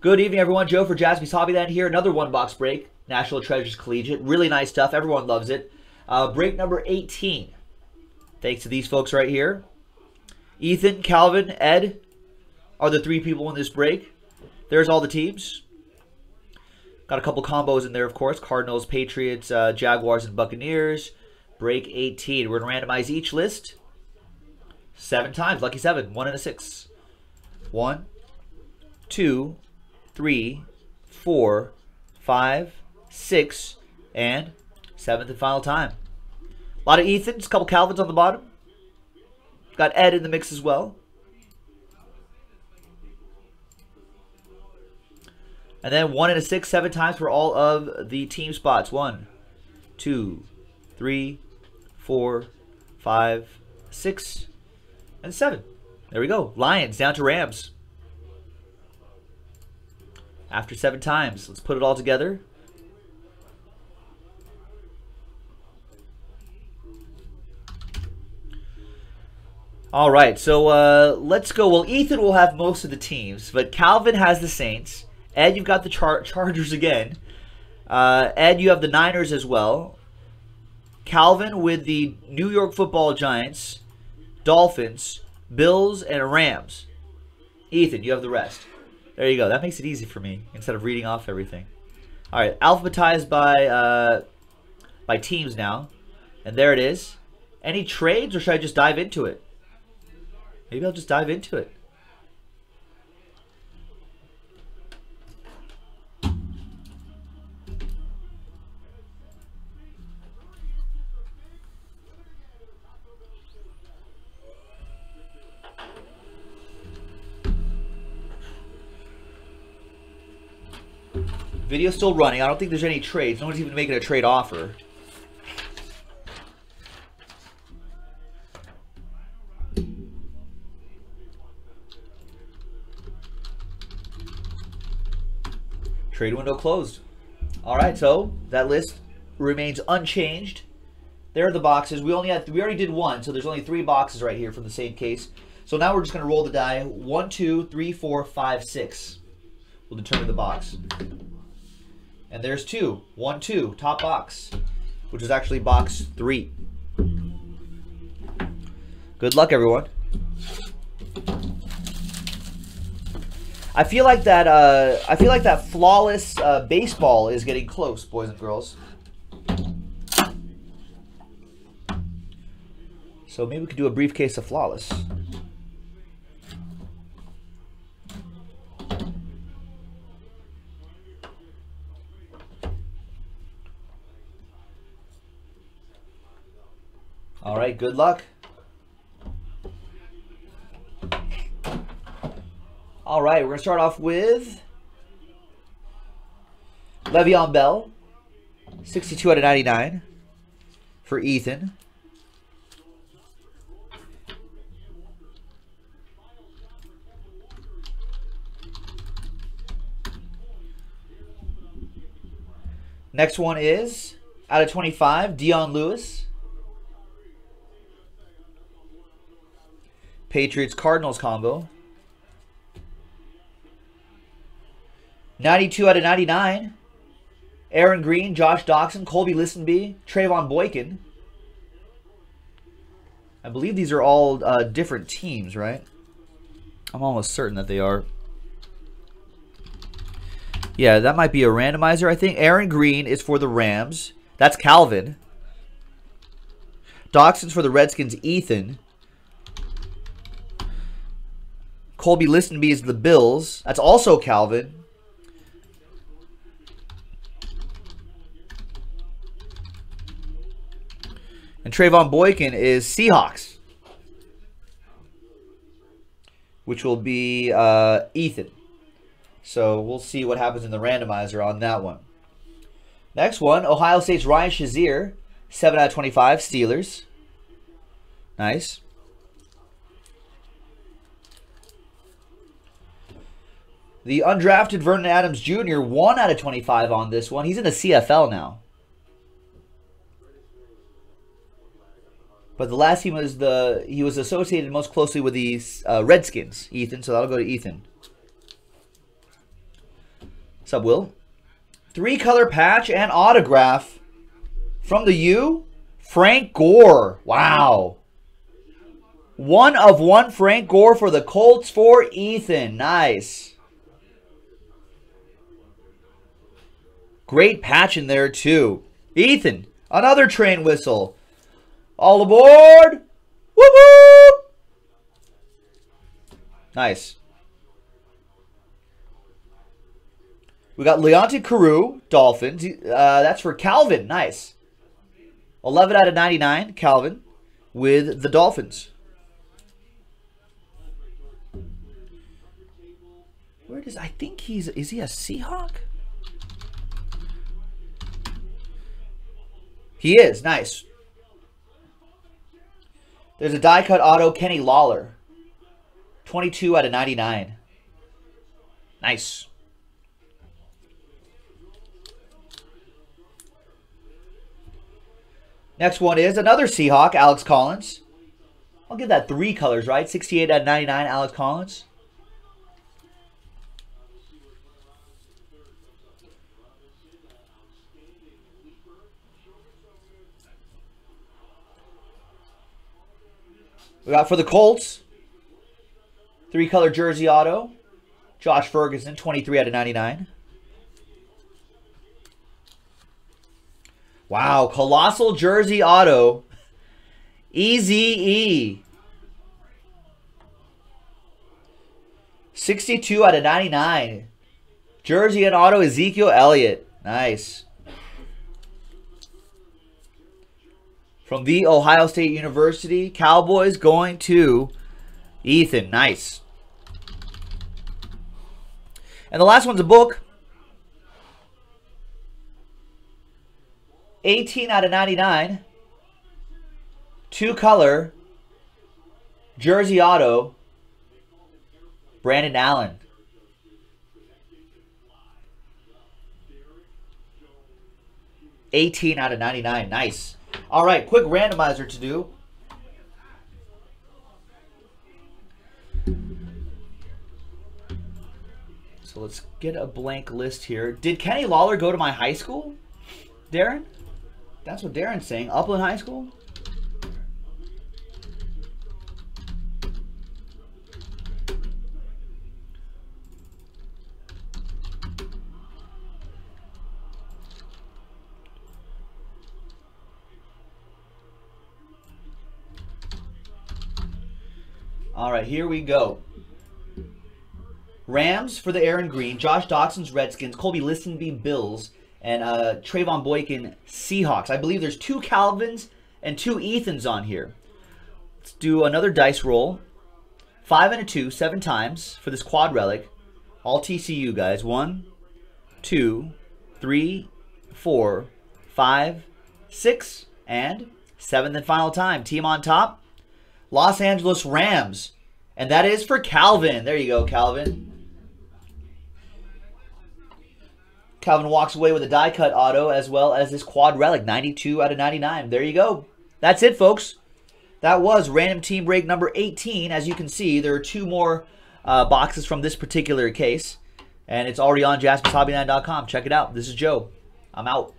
Good evening, everyone. Joe for Jaspy's Hobbyland here. Another one box break. National Treasures Collegiate. Really nice stuff. Everyone loves it. Uh, break number 18. Thanks to these folks right here. Ethan, Calvin, Ed are the three people in this break. There's all the teams. Got a couple combos in there, of course. Cardinals, Patriots, uh, Jaguars, and Buccaneers. Break 18. We're going to randomize each list seven times. Lucky seven. One and a six. One, two, three, four, five, six, and seventh and final time. A lot of Ethans, a couple Calvins on the bottom. Got Ed in the mix as well. And then one and a six, seven times for all of the team spots. One, two, three, four, five, six, and seven. There we go. Lions down to Rams. After seven times. Let's put it all together. All right, so uh, let's go. Well, Ethan will have most of the teams, but Calvin has the Saints. Ed, you've got the char Chargers again. Uh, Ed, you have the Niners as well. Calvin with the New York Football Giants, Dolphins, Bills, and Rams. Ethan, you have the rest. There you go. That makes it easy for me instead of reading off everything. All right, alphabetized by uh, by teams now, and there it is. Any trades, or should I just dive into it? Maybe I'll just dive into it. Video's still running. I don't think there's any trades. No one's even making a trade offer. Trade window closed. All right, so that list remains unchanged. There are the boxes. We only had we already did one, so there's only three boxes right here from the same case. So now we're just going to roll the die. One, two, three, four, five, six. We'll determine the box. And there's two. One, two, top box, which is actually box three. Good luck, everyone. I feel like that. Uh, I feel like that flawless uh, baseball is getting close, boys and girls. So maybe we could do a briefcase of flawless. All right, good luck. All right, we're going to start off with Le'Veon Bell, 62 out of 99 for Ethan. Next one is out of 25, Dion Lewis. Patriots Cardinals combo. 92 out of 99. Aaron Green, Josh Doctson, Kolby Listenbee, Trevone Boykin. I believe these are all uh, different teams, right? I'm almost certain that they are. Yeah, that might be a randomizer, I think. Aaron Green is for the Rams. That's Calvin. Doctson's for the Redskins, Ethan. Kolby Listenbee is the Bills. That's also Calvin. And Trevone Boykin is Seahawks. Which will be uh, Ethan. So we'll see what happens in the randomizer on that one. Next one, Ohio State's Ryan Shazier. 7 out of 25, Steelers. Nice. The undrafted Vernon Adams Jr., 1 out of 25 on this one. He's in the CFL now. But the last team was the he was associated most closely with the uh, Redskins, Ethan. So that'll go to Ethan. Sub Will? Three color patch and autograph from the U, Frank Gore. Wow. One of one Frank Gore for the Colts for Ethan. Nice. Great patch in there, too. Ethan, another train whistle. All aboard! Whoop! Nice. We got Leonte Carroo, Dolphins. Uh, that's for Calvin. Nice. 11 out of 99, Calvin, with the Dolphins. Where does I think he's is he a Seahawk? He is nice. There's a die cut auto Kenny Lawler, 22 out of 99. Nice. Next one is another Seahawk, Alex Collins. I'll give that three colors, right? 68 out of 99, Alex Collins. We got for the Colts, three color jersey auto, Josh Ferguson, 23 out of 99. Wow, colossal jersey auto. EZE. 62 out of 99. Jersey and auto Ezekiel Elliott. Nice. From the Ohio State University, Cowboys going to Ethan. Nice. And the last one's a book. 18 out of 99. Two color. Jersey Auto. Brandon Allen. Eighteen out of ninety nine. Nice. All right, quick randomizer to do. So let's get a blank list here. Did Kenny Lawler go to my high school? Darren? That's what Darren's saying. Upland High School? All right, here we go. Rams for the Aaron Green, Josh Doctson's Redskins, Colby Listenbeam Bills, and uh, Trevone Boykin Seahawks. I believe there's two Calvins and two Ethans on here. Let's do another dice roll. Five and a two, seven times for this quad relic. All TCU guys. One, two, three, four, five, six, and seventh and final time. Team on top, Los Angeles Rams. And that is for Calvin. There you go, Calvin. Calvin walks away with a die cut auto as well as this quad relic, 92 out of 99. There you go. That's it, folks. That was random team break number 18. As you can see, there are two more uh, boxes from this particular case. And it's already on jaspyshobbyland.com. Check it out. This is Joe. I'm out.